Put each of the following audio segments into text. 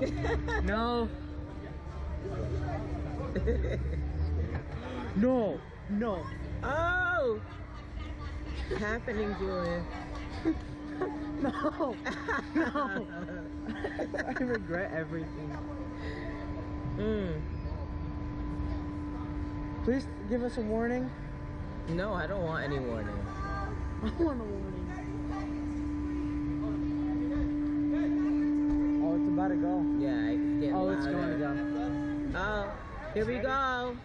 No. no. No. Oh! Happening, Julian. No. No. I regret everything. Mm. Please give us a warning. No, I don't want any warning. I want a warning. Here we go.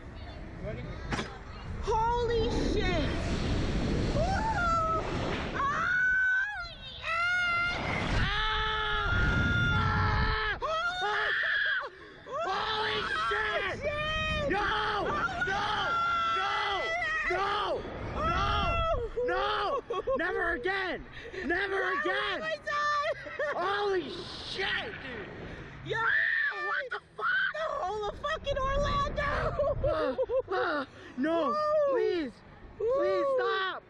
Holy shit! Oh, yeah! Holy shit! No! No! No! No! No! Never again! Never oh again! Oh my god! Holy shit, dude! Yo! What the fuck? The whole of fucking Orlando! Ah, no! Please! Please stop!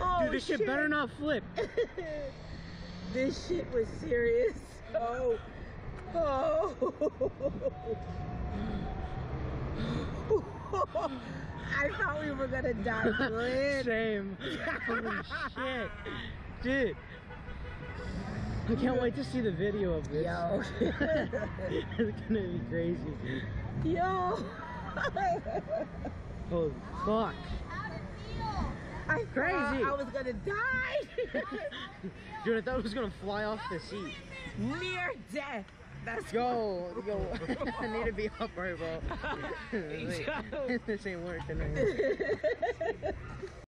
Oh, Dude, this shit shit better not flip. this shit was serious. Oh. Oh. I thought we were gonna die. Same. Holy shit. Dude. I can't wait to see the video of this. Yo. it's gonna be crazy. Yo. Holy fuck. I Crazy. I was gonna die. Dude, I thought it was gonna fly off the seat. Near death. That's Go, go. I need to be upright, bro. This ain't working.